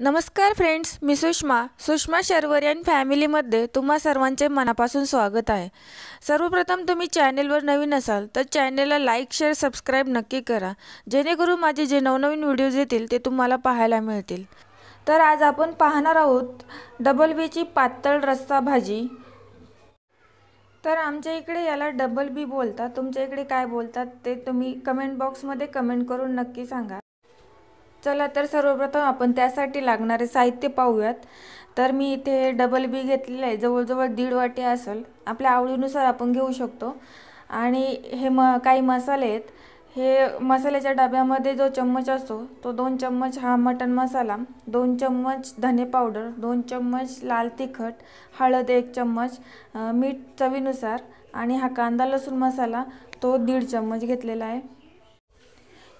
नमस्कार फ्रेंड्स मी सुषमा. सुषमा शर्वरियन फॅमिलीमध्ये तुम्हा सर्वांचे मनापासून स्वागत आहे. सर्वप्रथम तुम्ही चॅनेलवर नवीन असाल तर चॅनेलला लाईक शेअर सबस्क्राईब नक्की करा. जेणेकरून माझे जे नवनवीन व्हिडिओज येतील ते तुम्हाला पाहायला मिळतील. तर आज आपण पाहणार आहोत डबल बीची पातळ रस्सा भाजी. तर आमच्या इकडे याला डबल बी बोलतात. तुमच्या इकडे काय बोलतात ते तुम्ही कमेंट बॉक्समध्ये कमेंट करून नक्की सांगा. चला तर सर्वप्रथम आपण त्यासाठी लागणारे साहित्य पाहूयात. तर मी इथे डबल बी घेतलेलं आहे. जवळजवळ दीड वाटी असेल. आपल्या आवडीनुसार आपण घेऊ शकतो. आणि हे म काही मसाले आहेत. हे मसाल्याच्या डब्यामध्ये जो चम्मच असतो तो दोन चम्मच हा मटन मसाला दोन चम्मच धने पावडर दोन चम्मच लाल तिखट हळद एक चम्मच मीठ चवीनुसार आणि हा कांदा लसूण मसाला तो दीड चम्मच घेतलेला आहे.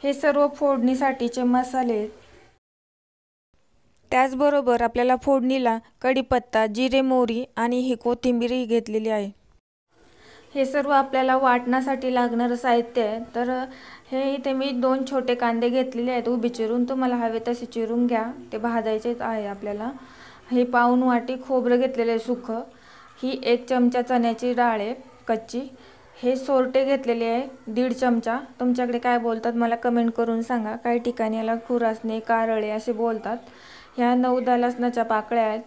हे सर्व फोडणीसाठीचे मसाले. त्याचबरोबर आपल्याला फोडणीला कढीपत्ता जिरे मोहरी आणि ही कोथिंबीरही घेतलेली आहे. हे सर्व आपल्याला वाटण्यासाठी लागणारं साहित्य आहे. तर हे इथे मी दोन छोटे कांदे घेतलेले आहेत. उभे चिरून तुम्हाला हवे तसे चिरून घ्या. ते भाजायचेच आहे आपल्याला. हे पाऊन वाटी खोबरं घेतलेलं आहे सुखं. ही एक चमचा चण्याची डाळ आहे कच्ची. हे सोरटे घेतलेले आहे दीड चमचा. तुमच्याकडे काय बोलतात मला कमेंट करून सांगा. काही ठिकाणी याला खुरासणे कारळे असे बोलतात. ह्या नऊ दहा पाकळ्या आहेत.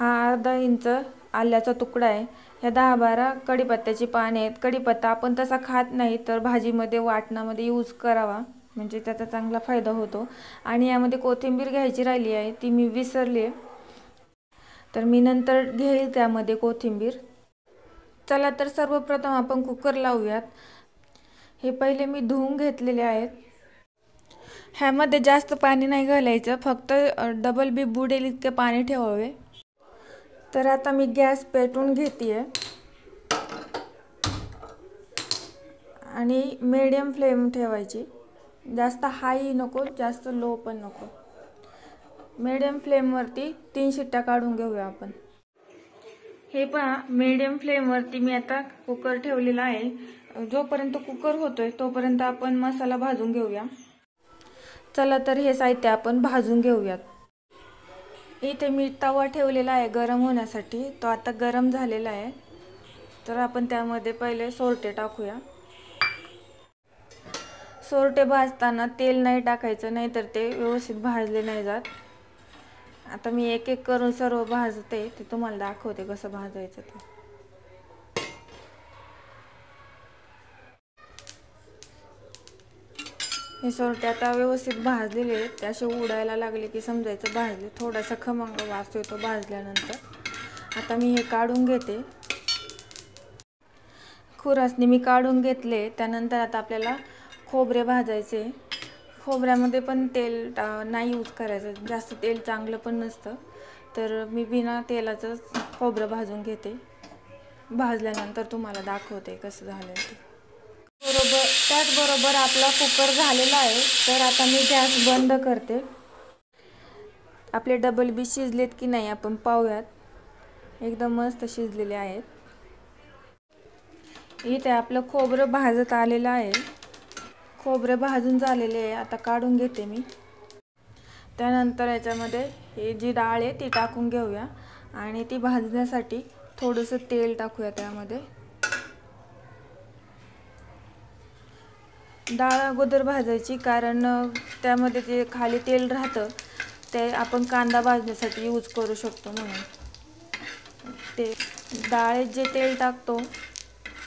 हा अर्धा इंच आल्याचा तुकडा आहे. ह्या दहा बारा कढीपत्त्याची पाने आहेत. कढीपत्ता आपण तसा खात नाही तर भाजीमध्ये वाटणामध्ये यूज करावा. म्हणजे त्याचा चांगला फायदा होतो. आणि यामध्ये कोथिंबीर घ्यायची राहिली आहे ती मी विसरली आहे. तर मी नंतर घेईल त्यामध्ये कोथिंबीर. चला तर सर्वप्रथम आपण कुकर लावूयात. हे पहिले मी धुवून घेतलेले आहेत. ह्यामध्ये जास्त पाणी नाही घालायचं फक्त डबल बी बुडेल इतके पाणी ठेवावे. तर आता मी गॅस पेटून घेते आणि मीडियम फ्लेम ठेवायची. जास्त हाई नको जास्त लो पण नको. मीडियम फ्लेमवरती तीन शिट्ट्या काढून घेऊया आपण. हे पहा मीडियम फ्लेमवरती मी आता कुकर ठेवलेला आहे. जोपर्यंत कुकर होतोय तोपर्यंत आपण मसाला भाजून घेऊया. चला तर हे साहित्य आपण भाजून घेऊयात. इथे मी तवा ठेवलेला आहे गरम होण्यासाठी. तो आता गरम झालेला आहे. तर आपण त्यामध्ये पहिले सोरटे टाकूया. सोरटे भाजताना तेल नाही टाकायचं नाही तर ते व्यवस्थित भाजले नाही जात. आता मी एक एक करून सर्व भाजते ते तुम्हाला दाखवते कसं भाजायचं ते. हे सोरटे आता व्यवस्थित भाजलेले आहेत. ते असे उडायला लागले की समजायचं भाजले. थोडासा खमंग वास येतो भाजल्यानंतर. आता मी हे काढून घेते. खुरासने मी काढून घेतले. त्यानंतर आता आपल्याला खोबरे भाजायचे. खोबऱ्यामध्ये पण तेल नाही यूज करायचं. जास्त तेल चांगलं पण नसतं. तर मी बिना तेलाचंच खोबरं भाजून घेते. भाजल्यानंतर तुम्हाला दाखवते कसं झालं ते. बरोबर त्याचबरोबर आपला कुकर झालेला आहे. तर आता मी गॅस बंद करते. आपले डबल बी शिजलेत की नाही आपण पाहूयात. एकदम मस्त शिजलेले आहेत. इथे आपलं खोबरं भाजत आलेलं आहे. खोबरे भाजून झालेले आहे. आता काढून घेते मी. त्यानंतर याच्यामध्ये ही जी डाळ आहे ती टाकून घेऊया. आणि ती भाजण्यासाठी थोडंसं तेल टाकूया त्यामध्ये. डाळ अगोदर भाजायची कारण त्यामध्ये जे खाली तेल राहतं ते आपण कांदा भाजण्यासाठी यूज करू शकतो म्हणून. ते डाळेत जे तेल टाकतो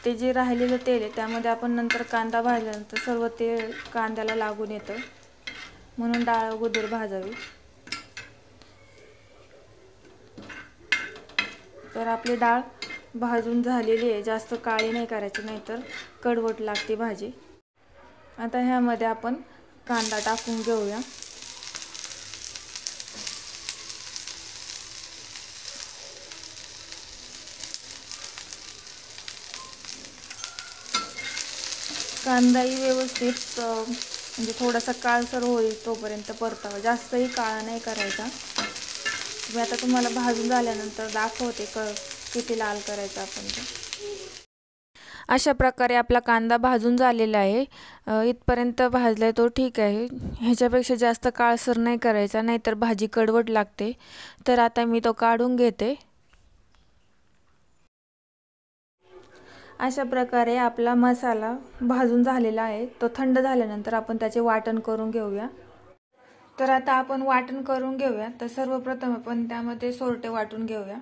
ते जे राहिलेलं तेल आहे त्यामध्ये आपण नंतर कांदा भाजल्यानंतर सर्व तेल कांद्याला लागून येतं. म्हणून डाळ अगोदर भाजावी. तर आपली डाळ भाजून झालेली आहे. जास्त काळी नाही करायची नाहीतर कडवट लागते भाजी. आता ह्यामध्ये आपण कांदा टाकून घेऊया. कांदाही व्यवस्थित म्हणजे थोडासा काळसर होईल तोपर्यंत परतावा. जास्तही काळा नाही करायचा. मी आता तुम्हाला भाजून झाल्यानंतर दाखवते क किती लाल करायचा आपण ते. अशा प्रकारे आपला कांदा भाजून झालेला आहे. इथपर्यंत भाजला आहे तो ठीक आहे. ह्याच्यापेक्षा जास्त काळसर नाही करायचा नाहीतर भाजी कडवट लागते. तर आता मी तो काढून घेते. अशा प्रकारे आपला मसाला भाजून झालेला आहे. तो थंड झाल्यानंतर आपण त्याचे वाटण करून घेऊया. तर आता आपण वाटण करून घेऊया. तर सर्वप्रथम आपण त्यामध्ये सोरटे वाटून घेऊया.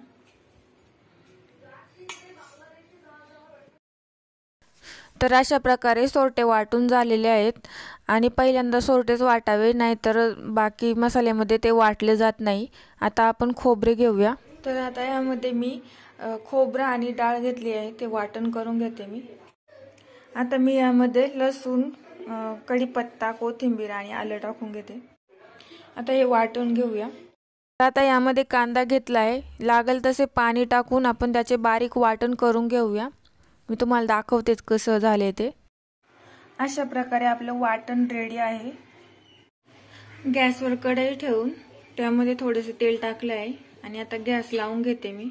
तर अशा प्रकारे सोरटे वाटून झालेले आहेत. आणि पहिल्यांदा सोरटेच वाटावे नाहीतर बाकी मसाल्यामध्ये ते वाटले जात नाही. आता आपण खोबरे घेऊया. तर आता यामध्ये मी खोबरं आणि डाळ घेतली आहे ते वाटण करून घेते मी. आता मी यामध्ये लसूण कढीपत्ता कोथिंबीर आणि आलं टाकून घेते. आता हे वाटून घेऊया. आता यामध्ये कांदा घेतला आहे. लागेल तसे पाणी टाकून आपण त्याचे बारीक वाटण करून घेऊया. मी तुम्हाला दाखवतेच कसं झाले ते. अशा प्रकारे आपलं वाटण रेडी आहे. गॅसवर कढई ठेवून त्यामध्ये थोडेसे तेल टाकलं आहे आणि आता गॅस लावून घेते मी.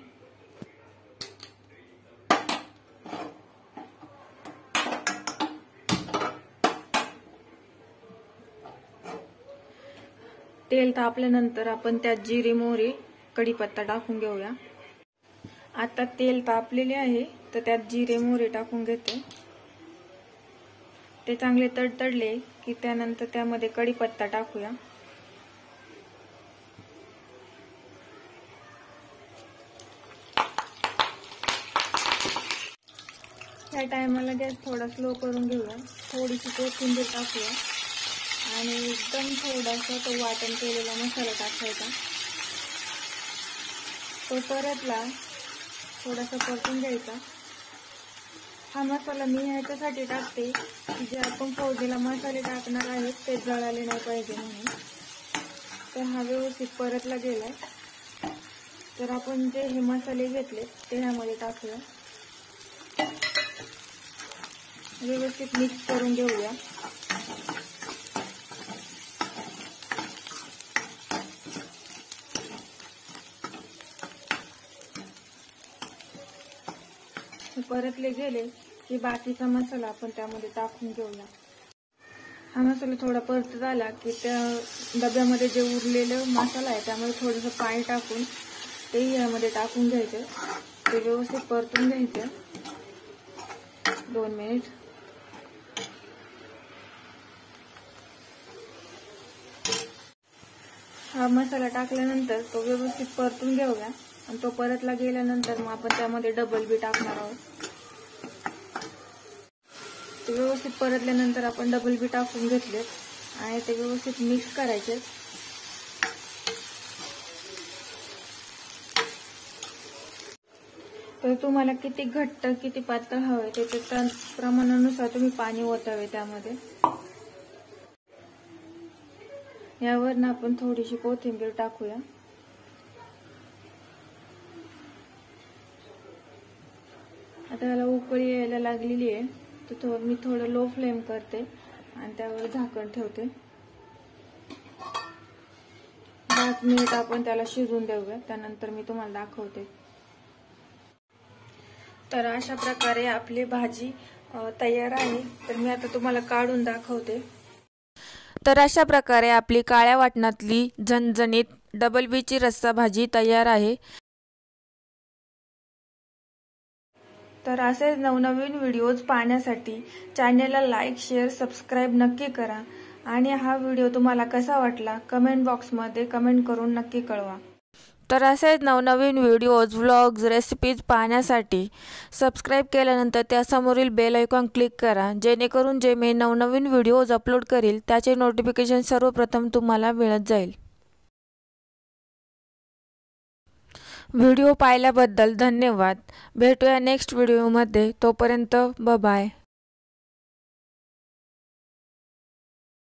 तेल तापल्यानंतर आपण त्यात जिरे मोहरी कढीपत्ता टाकून घेऊया. आता तेल तापलेले आहे तर त्यात जिरे मोहरे टाकून घेते. ते चांगले तडतडले की त्यानंतर त्यामध्ये कढीपत्ता टाकूया. त्या टायमाला गॅस थोडा स्लो करून घेऊया. थोडीशी कोथिंबीर टाकूया. आणि एकदम थोडासा तो वाटण केलेला मसाला टाकायचा. तो परतला थोडासा परतून घ्यायचा. हा मसाला मी ह्याच्यासाठी टाकते की जे आपण फौजीला मसाले टाकणार आहेत ते जळाले नाही पाहिजे म्हणून. तर हा व्यवस्थित परतला गेलाय. तर आपण जे हे मसाले घेतले ते ह्यामध्ये टाकूया. व्यवस्थित मिक्स करून घेऊया. परतले गेले की बाकीचा मसाला आपण त्यामध्ये टाकून घेऊया. हा मसाला थोडा परत झाला की त्या डब्यामध्ये जे उरलेलं मसाला आहे त्यामध्ये थोडंसं पाणी टाकून ते यामध्ये टाकून घ्यायचं. ते व्यवस्थित परतून घ्यायचं. दोन मिनिट. हा मसाला टाकल्यानंतर तो व्यवस्थित परतून घेऊया. आणि तो परतला गेल्यानंतर मग आपण त्यामध्ये डबल बी टाकणार आहोत. व्यवस्थित परतल्यानंतर आपण डबल बी टाकून घेतले आणि ते व्यवस्थित मिक्स करायचे. तर तुम्हाला किती घट्ट किती पातळ हवे त्याच्या प्रमाणानुसार तुम्ही पाणी ओतावे त्यामध्ये. यावर आपण थोडीशी कोथिंबीर टाकूया. आता याला उकळी यायला लागलेली आहे. तर थो मी थोडं लो फ्लेम करते आणि त्यावर झाकण ठेवते. पाच मिनिट आपण त्याला शिजून देऊया त्यानंतर मी तुम्हाला दाखवते. तर अशा प्रकारे आपली भाजी तयार आहे. तर मी आता तुम्हाला काढून दाखवते. तर अशा प्रकारे आपली काळ्या वाटणातली झणझणीत डबल बीची रस्सा भाजी तयार आहे. तर असेच नवनवीन व्हिडिओज पाहण्यासाठी चॅनेलला लाईक शेअर सबस्क्राईब नक्की करा. आणि हा व्हिडिओ तुम्हाला कसा वाटला कमेंट बॉक्समध्ये कमेंट करून नक्की कळवा. तर असेच नवनवीन व्हिडिओज व्लॉग्स रेसिपीज पाहण्यासाठी सबस्क्राईब केल्यानंतर त्यासमोरील बेल आयकॉन क्लिक करा. जेणेकरून जे मी नवनवीन व्हिडिओज अपलोड करील त्याचे नोटिफिकेशन सर्वप्रथम तुम्हाला मिळत जाईल. व्हिडिओ पाहिल्याबद्दल धन्यवाद. भेटूया नेक्स्ट व्हिडिओमध्ये. तोपर्यंत ब बाय